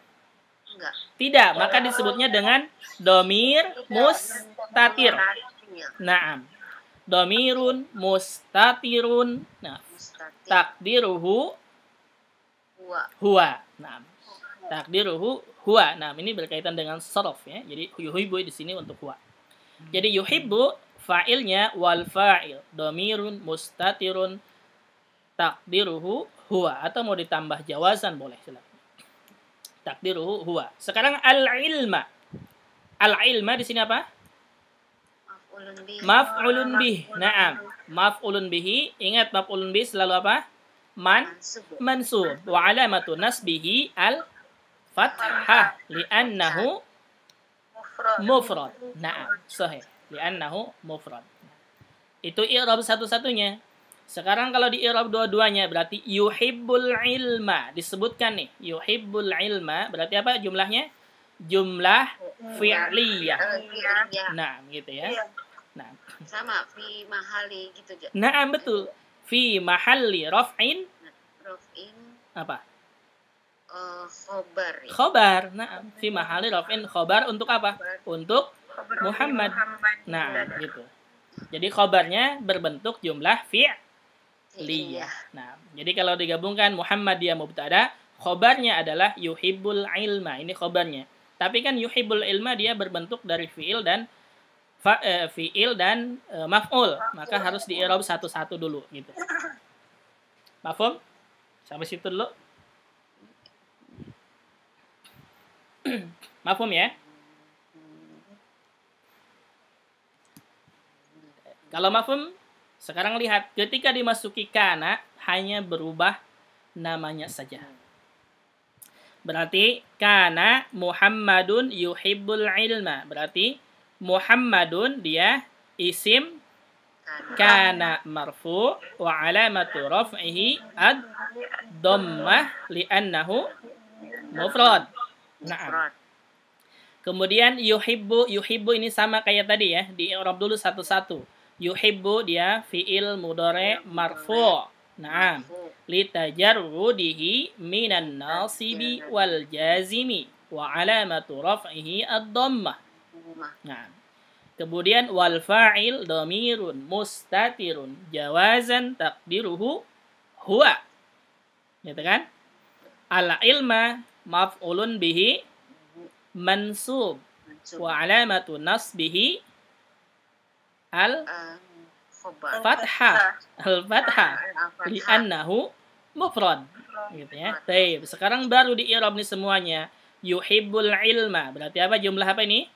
Enggak. Tidak. Maka disebutnya dengan domir mustatir. Mustatir. Naam. Domirun mustatirun. Nah, Mustatir. takdiruhu Huwa. huwa. Naam. Takdiruhu huwa. Nah, ini berkaitan dengan sorof ya. Jadi yuhibbu di sini untuk huwa. Jadi yuhibbu fa'ilnya wal fa'il domirun mustatirun takdiruhu huwa atau mau ditambah jawazan boleh silakan. Takdiruhu huwa. Sekarang al ilma. Al ilma di sini apa? Maf'ulun bih. Naam. Maf'ulun bihi. Ingat maf'ulun bih selalu apa? Man Mansub. wa alamatu nasbihi al fathah li'annahu Mufrad. Naam, sahih. Li'annahu mufrad. Itu i'rab satu-satunya. Sekarang kalau di i'rab dua-duanya berarti yuhibbul ilma. Disebutkan nih, yuhibbul ilma berarti apa jumlahnya? Jumlah fi'liyah. Ya. Nah, gitu ya. Iya. Nah, Sama fi mahali gitu. Naam betul. Fi mahalli raf'in Rofin apa? eh khobar ya. Khobar. Naam. Fi mahalli raf'in khobar untuk apa? Untuk Khabar Muhammad. Muhammad. Nah, gitu. Jadi khobarnya berbentuk jumlah. Fi'liyah. Nah, jadi kalau digabungkan Muhammad dia mubtada, khobarnya adalah yuhibbul ilma. Ini khobarnya. Tapi kan yuhibbul ilma dia berbentuk dari fi'il dan fa, eh, fi'il dan eh, maf'ul. Maka harus di satu-satu dulu gitu. (laughs) Mafhum? Sampai situ dulu. (clears throat) Mafhum ya? Kalau mafhum, sekarang lihat ketika dimasuki kana hanya berubah namanya saja. Berarti kana Muhammadun yuhibbul ilma. Berarti Muhammadun dia isim Kana. marfu wa alamatu raf'ihi ad dhammah li'annahu mufrad. Naam. Mufrad. Kemudian yuhibbu yuhibbu ini sama kayak tadi ya, di i'rab dulu satu-satu. Yuhibbu dia fi'il mudhari marfu. Naam. Litajarrudihi minan nasibi wal jazimi wa alamatu raf'ihi ad-dhammah. Rumah. Nah. Kemudian wal fa'il dhamirun mustatirun jawazan taqdiruhu huwa. Gitu kan? Al ilma maf'ulun bihi mansub wa alamatu nasbihi al khobar. fathah al fathah li'annahu mufrad gitu ya. Baik, sekarang baru di i'rab nih semuanya. Yuhibbul ilma. Berarti apa jumlah apa ini?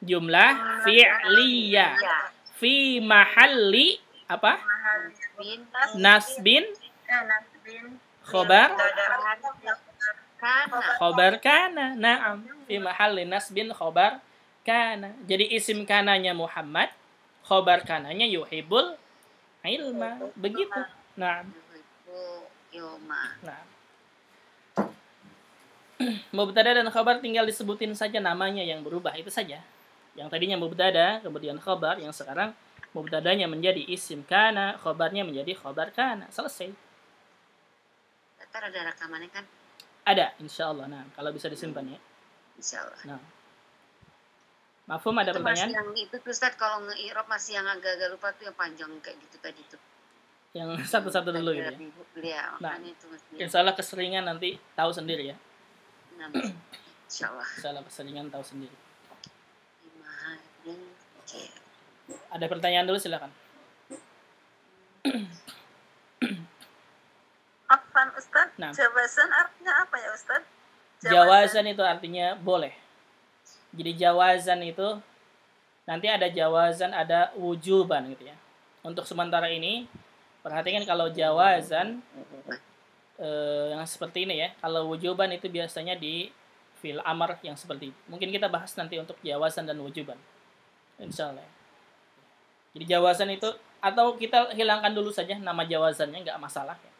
Jumlah fi'liyah. Ya. Fi mahalli apa? Nasbin Eh, Nasbin. khobar Kana. khobar kana. Naam. Fi mahalli nasbin khobar kana. Jadi isim kananya Muhammad, khobar kananya yuhibbul ilma. Begitu. Naam. Nah. (clears throat) Mubtada dan khabar tinggal disebutin saja namanya yang berubah itu saja. Yang tadinya mubtada, kemudian khabar, yang sekarang mubtadanya menjadi isim kana, khabarnya menjadi khabar kana. Selesai. Ntar ada rekamannya kan? Ada, insya Allah. Nah, kalau bisa disimpan ya. Insya Allah. Nah. Mafhum ada Itu masih pertanyaan? yang itu tuh Ustaz kalau nge-Irop masih yang agak-agak lupa tuh yang panjang kayak gitu tadi tuh. Yang satu-satu dulu gitu ya. Ya, Nah. itu. Insya Allah keseringan nanti tahu sendiri ya. Nah, (clears throat) Insya Allah. Insya Allah keseringan tahu sendiri. Ada pertanyaan dulu silakan. Afan Ustaz. Nah. Jawazan artinya apa ya Ustaz? Jawazan itu artinya boleh. Jadi jawazan itu nanti ada jawazan, ada wujuban gitu ya. Untuk sementara ini perhatikan kalau jawazan eh, yang seperti ini ya. Kalau wujuban itu biasanya di fil amar yang seperti itu. Mungkin kita bahas nanti untuk jawazan dan wujuban. Insya Allah. Jadi jawazan itu atau kita hilangkan dulu saja nama jawazannya nggak masalah ya.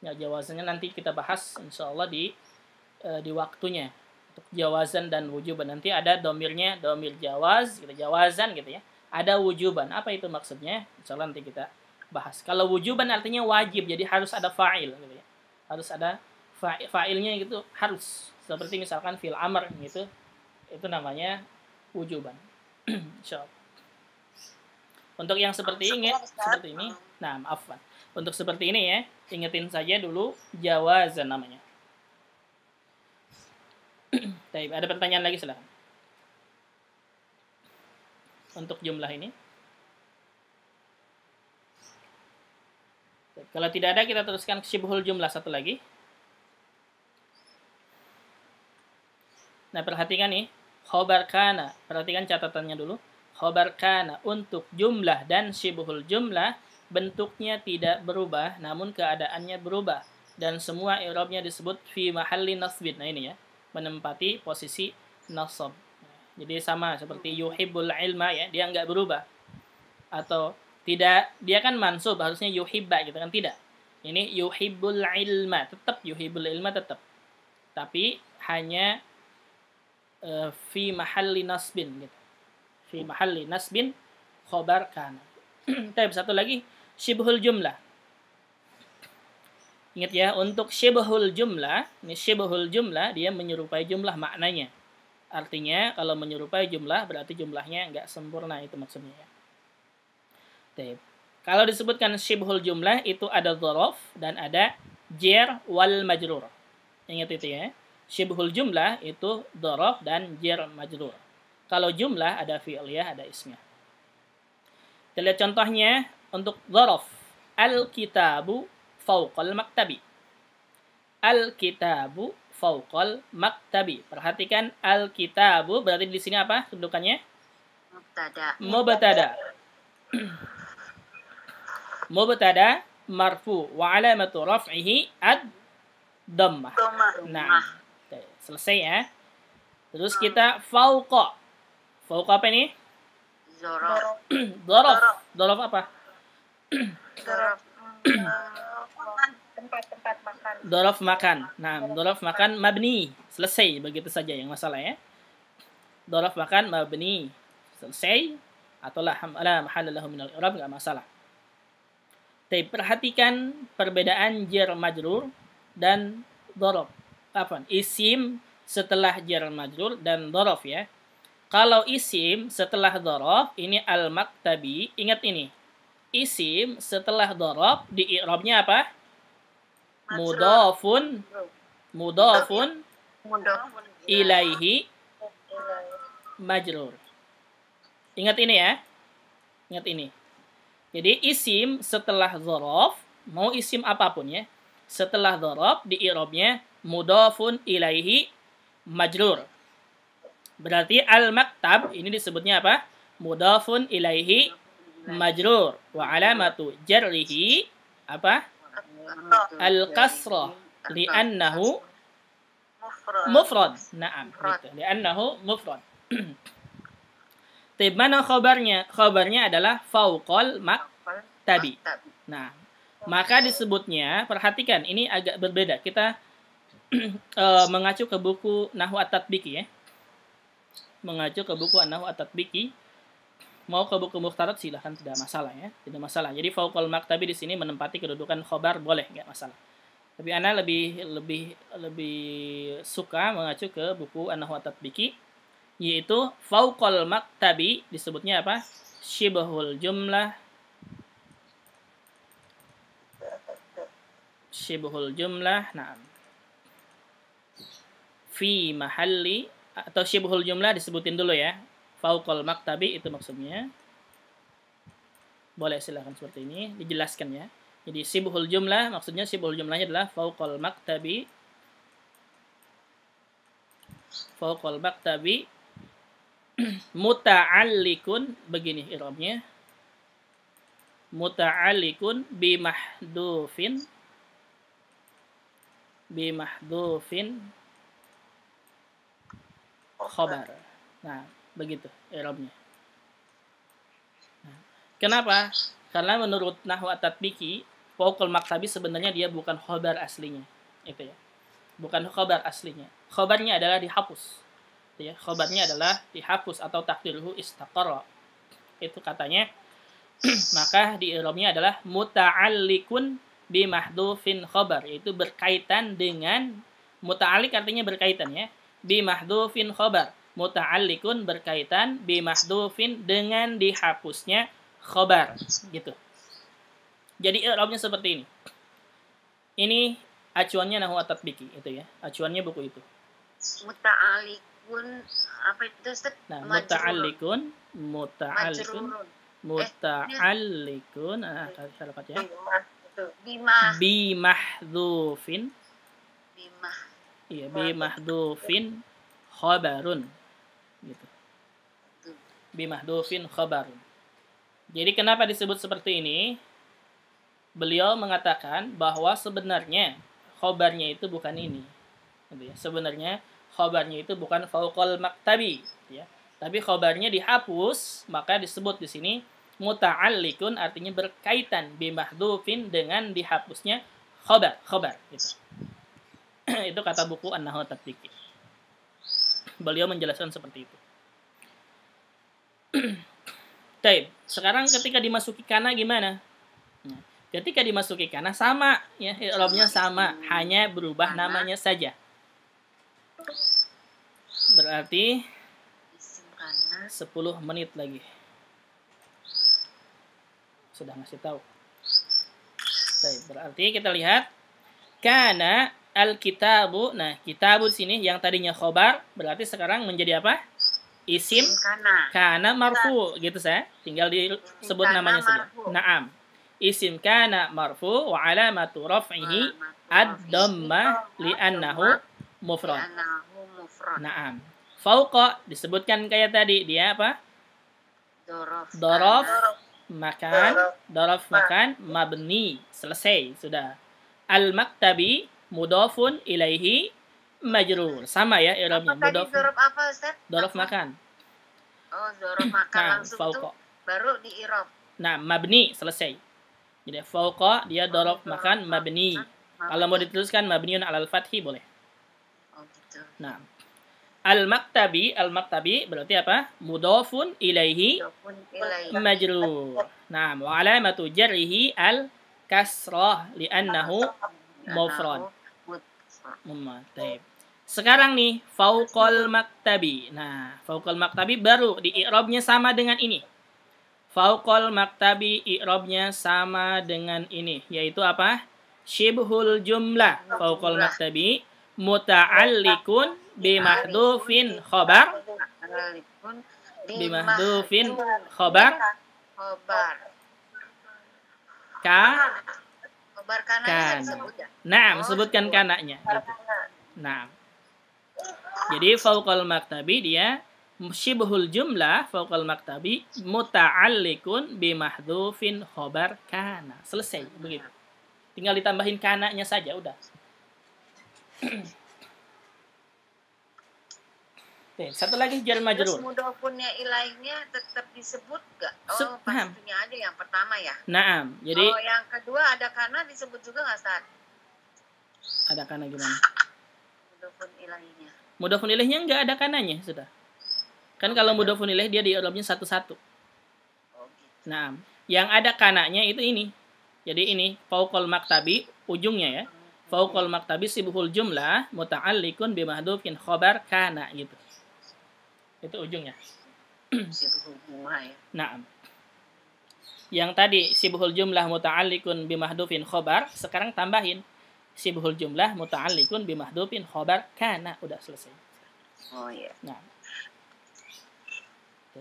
Ya jawazannya nanti kita bahas insya Allah di eh, di waktunya. Untuk jawazan dan wujuban. Nanti ada domirnya domir jawaz gitu jawazan gitu ya. Ada wujuban. Apa itu maksudnya? Insyaallah nanti kita bahas. Kalau wujuban artinya wajib jadi harus ada fa'il gitu ya. Harus ada fa- fa'ilnya gitu harus. Seperti misalkan fil amr gitu. Itu namanya wujuban. (clears throat) Insyaallah untuk yang seperti ini seperti ini nah maaf Pak. untuk seperti ini ya ingetin saja dulu jawazan namanya (clears throat) Baik, ada pertanyaan lagi silakan. Untuk jumlah ini. Baik, Kalau tidak ada kita teruskan ke syibhul jumlah satu lagi. Nah, perhatikan nih. Khobar kana. Perhatikan catatannya dulu. Khobar kana untuk jumlah dan syibhul jumlah bentuknya tidak berubah namun keadaannya berubah dan semua i'rabnya disebut fi mahalli nasbin. Nah, ini ya menempati posisi nasab. Jadi sama seperti yuhibbul ilma ya, dia nggak berubah. Atau tidak, dia kan mansub harusnya yuhibba gitu kan tidak. Ini yuhibbul ilma, tetap yuhibbul ilma tetap. Tapi hanya uh, fi mahalli nasbin gitu. Fi mahalli nasbin khobar kana. (clears throat) Tapi satu lagi syibhul jumlah. Ingat ya, untuk syibhul jumlah, ini syibhul jumlah dia menyerupai jumlah maknanya. Artinya kalau menyerupai jumlah berarti jumlahnya nggak sempurna itu maksudnya ya. Taip. Kalau disebutkan syibhul jumlah itu ada dzaraf dan ada jer wal majrur. Ingat itu ya. Syibhul jumlah itu dzaraf dan jer majrur. Kalau jumlah ada fi'liyah, ada ismnya. Kita lihat contohnya untuk dzaraf. Al-kitabu fauqal maktabi. Al-kitabu fauqal maktabi. Perhatikan al-kitabu berarti di sini apa kedudukannya? Mubtada. Mubtada. Mubtada marfu wa alamatu raf'ihi ad dhammah. Nah, selesai ya. Terus kita fauqa. Fauqa apa ini? Zorof. (clears throat) Dorof. Dorof apa? (clears throat) Dorof. Makan. Tempat-tempat makan. Dorof makan. Nah, dorof makan mabni. Selesai, begitu saja yang masalah ya. Dorof makan mabni. Selesai. Atau la la mahalallahu minal i'rab enggak masalah. Tapi perhatikan perbedaan jar majrur dan dorof. Apa? Isim setelah jar majrur dan dorof ya. Kalau isim setelah dorof, ini al-maktabi. Ingat ini. Isim setelah dorof, di i'rabnya apa? Mudafun mudafun Mudah. ilaihi majrur. Ingat ini ya. Ingat ini. Jadi isim setelah dzaraf, mau isim apa pun ya. Setelah dzaraf di i'rabnya mudafun ilaihi majrur. Berarti al-maktab ini disebutnya apa? Mudafun ilaihi majrur wa alamatu jarrihi apa? Al-kasrah li'annahu Mufrad. Naam, gitu. Li'annahu mufrad. (clears throat) Tapi mana khabarnya? Khabarnya adalah fauqal maktabi. Nah, maka disebutnya, perhatikan, ini agak berbeda. Kita (clears throat) eh, mengacu ke buku Nahwu At-Tatbiki ya. Mengacu ke buku Nahwu At-Tatbiki. Mau ke buku Mukhtarat silahkan tidak masalah ya, tidak masalah. Jadi fauqal maktabi di sini menempati kedudukan khobar boleh nggak masalah. Tapi ana lebih lebih lebih suka mengacu ke buku An-Nahwu At-Tatbiki yaitu fauqal maktabi disebutnya apa? Syibhul jumlah syibhul jumlah nah fi mahalli atau syibhul jumlah disebutin dulu ya. Fauqal maktabi itu maksudnya. Boleh silahkan seperti ini. Dijelaskan ya. Jadi syibhul jumlah maksudnya syibhul jumlahnya adalah fauqal maktabi. Fauqal maktabi. (clears throat) Muta'allikun begini irobnya muta'allikun bimahdufin. Bimahdufin khobar. Nah, begitu i'rabnya. Nah, kenapa? Karena menurut Nahwu At-Tatbiki, fauqul maktabi sebenarnya dia bukan khobar aslinya. Itu ya. bukan khobar aslinya. Khobarnya adalah dihapus. Ya, khobarnya adalah dihapus atau takdirhu istaqarra. Itu katanya. (clears throat) Maka di i'rabnya adalah muta'allikun bi mahdhufin khobar, yaitu berkaitan dengan muta'allik artinya berkaitan ya. Bi mahdhufin khobar. Muta'allikun berkaitan bi mahdhufin dengan dihapusnya khobar gitu. Jadi i'rabnya seperti ini. Ini acuannya nahu at-tatbiki itu ya. Acuannya buku itu. Muta'alikun apa itu Ustaz? Nah, Majrurun. muta'allikun, muta'allikun, Majrurun. muta'allikun, ah, salah ya. Bimah itu. Iya, bi mahdhufin khabarun. Gitu. Bi mahdhufin khabarun. Jadi kenapa disebut seperti ini? Beliau mengatakan bahwa sebenarnya khobarnya itu bukan ini. Gitu ya. Sebenarnya khobarnya itu bukan fauqal maktabi, ya. Tapi khobarnya dihapus, maka disebut di sini muta'allikun artinya berkaitan bimahdufin dengan dihapusnya khobar, khobar gitu. (clears throat) itu kata buku An-Nahwu Tatbiki. Beliau menjelaskan seperti itu. (clears throat) Taib. Sekarang ketika dimasuki kana gimana? Nah, Ketika dimasuki kana sama ya, i'rabnya sama, hanya berubah namanya saja. Berarti isim kana 10 menit lagi. Sudah ngasih tahu. Baik, berarti kita lihat kana al-kitabu. Nah, kitabu di sini yang tadinya khobar berarti sekarang menjadi apa? Isim kana kana marfu gitu saya. Tinggal disebut kana namanya saja. Naam. Isim kana marfu wa alamatu raf'ihi ad-dhamma li'annahu mufrad. Naam. Fauqa disebutkan kayak tadi dia apa? dorof makan, dorof makan mabni. Selesai sudah. Al-maktabi mudofun ilaihi majrur. Sama ya i'rabnya mudofun. dorof apa Ustaz? Dorof makan. oh dorof makan Nah, langsung fauqa. tuh baru di irob Nah, mabni selesai. Jadi fauqa dia dorof makan mabni. Kalau mau dituliskan mabniun alal fathi boleh. oh gitu Nah. Al-maktabi, al-maktabi berarti apa? Mudofun ilaihi Dofun ilaihi majrur. Nah, wa alamatu jarrihi al-kasrah li'annahu mufrad. Mumma. Taib. Sekarang nih, fauqal maktabi. Nah, fauqal maktabi baru di i'rabnya sama dengan ini. Fauqal maktabi i'rabnya sama dengan ini, yaitu apa? Shibhul jumlah. Fauqal maktabi muta'allikun bimahdufin khobar bimahdufin khobar ka khobar kana Kan. disebut ya Naam, Oh, sebutkan sebut. kanaknya gitu. Nah. Jadi fauqal maktabi dia syibhul jumlah fauqal maktabi muta'allikun bimahdhufin khobar kana. Selesai begitu. Tinggal ditambahin kanaknya saja udah. (clears throat) Oke, satu lagi terus majrur. mudofunnya ilainya tetap disebut gak? Oh, pastinya aja yang pertama ya. Naam. Jadi oh, yang kedua ada kana disebut juga nggak saat ada kana gimana? mudofun ilainya. Mudhafun ilaihnya enggak ada kananya sudah. Kan kalau mudhafun ilaih dia di i'rabnya satu-satu. Oh, gitu. Nah, yang ada kanaknya itu ini. Jadi ini fauqal maktabi ujungnya ya. Fauqal maktabi sibhul jumlah muta'allikun bimahdhufin khobar kana gitu. Itu ujungnya. Ya. Naam. Yang tadi sibhul jumlah muta'allikun bimahdhufin khobar, sekarang tambahin sibhul jumlah muta'allikun bimahdhufin khobar kana udah selesai. Oh iya. Nah.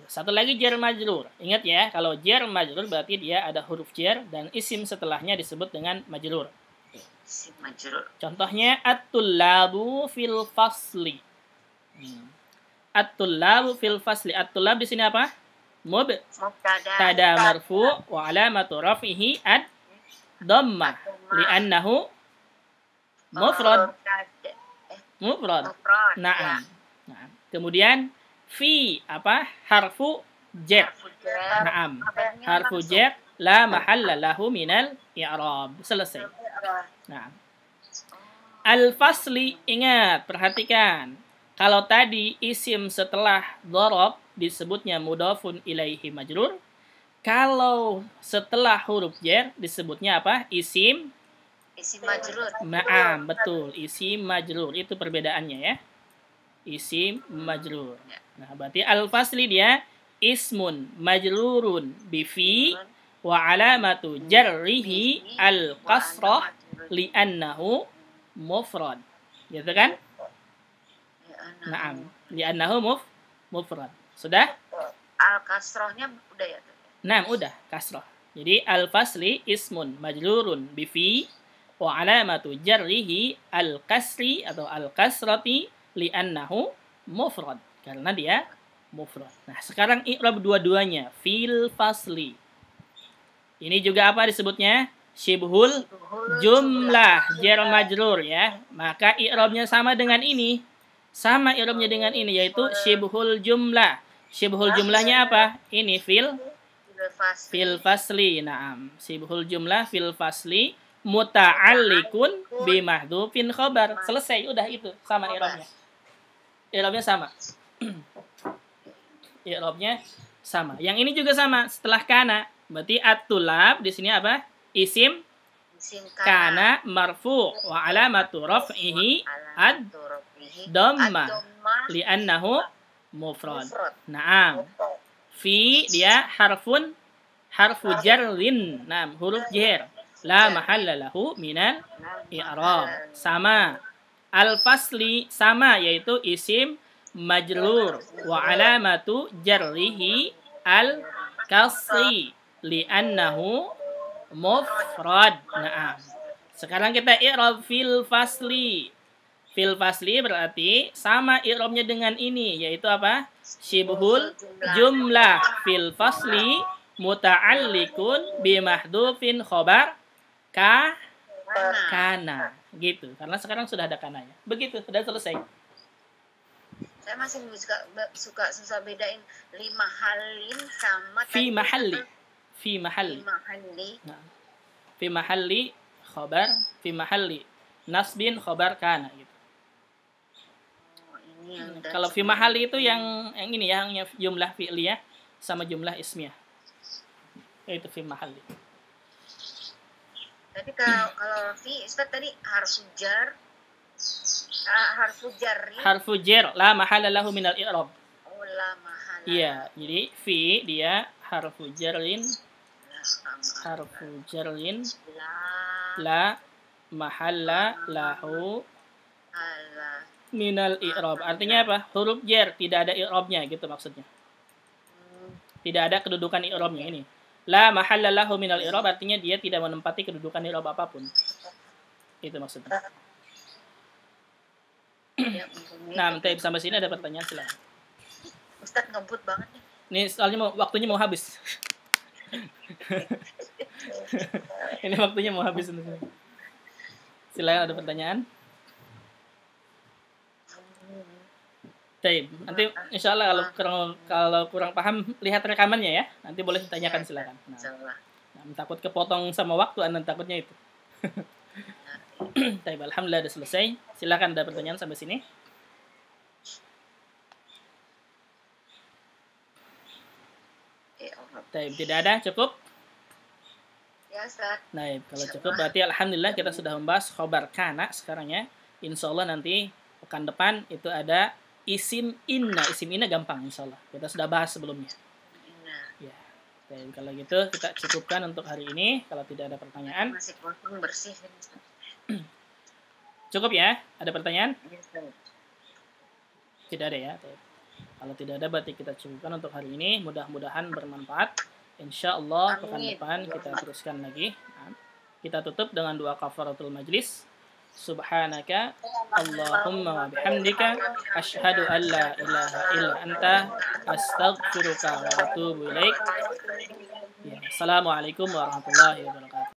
Satu lagi jar majrur. Ingat ya, kalau jar majrur berarti dia ada huruf jar dan isim setelahnya disebut dengan majrur. Si majrur. Contohnya at-tullabu fil fasli. Hmm. At-tullabu fil fasli. At-tullab di sini apa? Mub Mubtada. tada marfu wa alamatu raf'ihi ad dhammah li'annahu mufrad. Mufrad. Mufrad. Naam. Naam. Kemudian fi apa? Harfu jar. Naam. Harfu jar la mahalla lahu minal i'rab. Selesai. Naam. Al-fasli, ingat, perhatikan. Kalau tadi isim setelah dorob disebutnya mudofun ilaihi majrur. Kalau setelah huruf jer disebutnya apa? Isim Isim majrur. Naam, betul. Isim majrur. Itu perbedaannya ya. Isim majrur. Nah, berarti al-fasli dia ismun majrurun bifi wa alamatu jarrihi al-qasrah li'annahu mufrad. Gitu kan? Naam. Li'annahu muf mufrad. Sudah? Al kasrohnya udah ya. Nah, udah kasrah. Jadi al-fasli ismun majrurun bifi wa alamatu jarrihi al-kasri atau al-kasrati li'annahu mufrad. Karena dia mufrad. Nah, sekarang i'rab dua-duanya fil fasli. Ini juga apa disebutnya? Shibhul jumlah jar majrur ya. Maka i'rabnya sama dengan ini. Sama i'rabnya dengan ini yaitu shibhul jumlah. Shibhul jumlahnya apa? Ini fil Fil fasli. Naam. Shibhul jumlah fil fasli muta'alliqun bi mahdhufin khabar. Selesai, udah itu sama i'rabnya. I'rabnya sama. (clears throat) I'rabnya sama. Yang ini juga sama setelah kana. Berarti at-tulab di sini apa? Isim kana marfu wa alamatu raf'ihi ad dhamma li'annahu mufrad. Mufrad. Naam. Fi dia harfun harfu jarrin. Naam, huruf jar. La mahalla lahu minal i'rab. Sama. Al-fasli sama yaitu isim majrur wa alamatu jarrihi al kasri li'annahu mufrad. Naam. Sekarang kita i'rab fil fasli. Fil fasli berarti sama i'rabnya dengan ini yaitu apa? Shibhul jumlah fil fasli muta'alliqun bi mahdhufin khabar ka Kana. gitu karena sekarang sudah ada kananya begitu sudah selesai Saya masih suka suka susah bedain lima halin sama fi mahalli? Fi mahalli. Lima halli. Nah, fi mahalli khabar. Fi mahalli nasbin khabar kana gitu. Oh, ini dari kalau fi mahalli itu yang yang ini ya, yang jumlah fi'liyah sama jumlah ismiyah. Yaitu fi mahalli. Tadi kalau kalau fi Ustaz tadi harfu jar harfu jarri. Harfu jar la mahalla lahu minal i'rab. Ula mahala. iya jadi fi dia harfu jarrin La- harfu jarrin La la mahalla lahu minal i'rab. Artinya apa? Huruf jar tidak ada i'rabnya gitu maksudnya. Tidak ada kedudukan i'rabnya ini. La mahalla lahu minal i'rab artinya dia tidak menempati kedudukan i'rab apa pun. Itu maksudnya. ya. Nah, nanti sampai sini ada pertanyaan silakan. Ustaz ngebut banget nih. Ini soalnya mau waktunya mau habis. (laughs) ini waktunya mau habis ini. Silakan ada pertanyaan. Taib. Nanti insya Allah kalau kurang kalau kurang paham lihat rekamannya ya. Nanti boleh ditanyakan silakan. Nah, nah, takut kepotong sama waktu anda takutnya itu. Taib. (clears throat) Alhamdulillah sudah selesai. Silakan ada pertanyaan sampai sini. Ya Allah. Taib. Tidak ada cukup. Ya Ustaz. Nah, kalau cukup berarti alhamdulillah kita sudah membahas khobar kana sekarang ya. Insya Allah nanti pekan depan itu ada isim inna. Isim inna gampang insya Allah. Kita sudah bahas sebelumnya. Ya. Kalau gitu kita cukupkan untuk hari ini. Kalau tidak ada pertanyaan, masih kosong bersih cukup ya. Ada pertanyaan? Ya, Ustaz. Tidak ada ya. Kalau tidak ada berarti kita cukupkan untuk hari ini. Mudah-mudahan bermanfaat. Insya Allah pekan depan kita teruskan lagi. Nah, Kita tutup dengan dua kafaratul majlis. Subhanaka Allahumma wa bihamdika asyhadu an la ilaha illa anta astaghfiruka wa atubu ilaik. Ya, Assalamualaikum warahmatullahi wabarakatuh.